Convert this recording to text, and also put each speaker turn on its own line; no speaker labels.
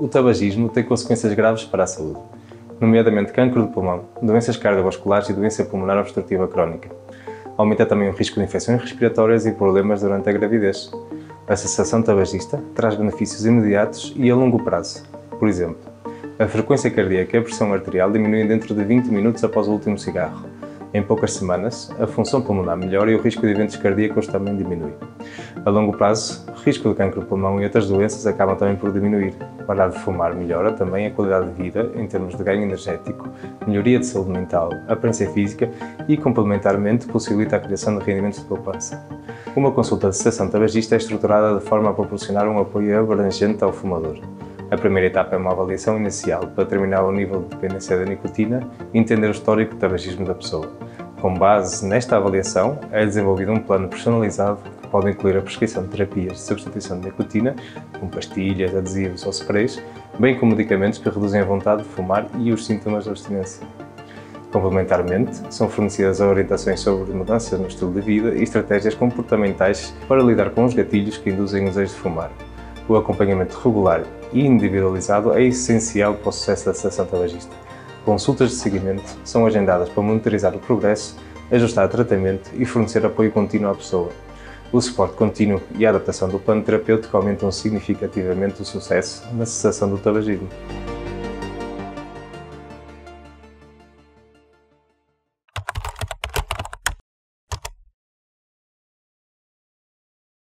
o tabagismo tem consequências graves para a saúde, nomeadamente cancro do pulmão, doenças cardiovasculares e doença pulmonar obstrutiva crónica. Aumenta também o risco de infecções respiratórias e problemas durante a gravidez. A cessação tabagista traz benefícios imediatos e a longo prazo. Por exemplo, a frequência cardíaca e a pressão arterial diminuem dentro de 20 minutos após o último cigarro. Em poucas semanas, a função pulmonar melhora e o risco de eventos cardíacos também diminui. A longo prazo, o risco de cancro pulmão e outras doenças acabam também por diminuir. Parar de fumar melhora também a qualidade de vida em termos de ganho energético, melhoria de saúde mental, aparência física e, complementarmente, possibilita a criação de rendimentos de poupança. Uma consulta de cessação tabagista é estruturada de forma a proporcionar um apoio abrangente ao fumador. A primeira etapa é uma avaliação inicial para determinar o nível de dependência da nicotina e entender o histórico de tabagismo da pessoa. Com base nesta avaliação, é desenvolvido um plano personalizado que pode incluir a prescrição de terapias de substituição de nicotina, como pastilhas, adesivos ou sprays, bem como medicamentos que reduzem a vontade de fumar e os sintomas de abstinência. Complementarmente, são fornecidas orientações sobre mudanças no estilo de vida e estratégias comportamentais para lidar com os gatilhos que induzem o desejo de fumar. O acompanhamento regular e individualizado é essencial para o sucesso da sessão tabagista. Consultas de seguimento são agendadas para monitorizar o progresso, ajustar o tratamento e fornecer apoio contínuo à pessoa. O suporte contínuo e a adaptação do plano terapêutico aumentam significativamente o sucesso na cessação do tabagismo.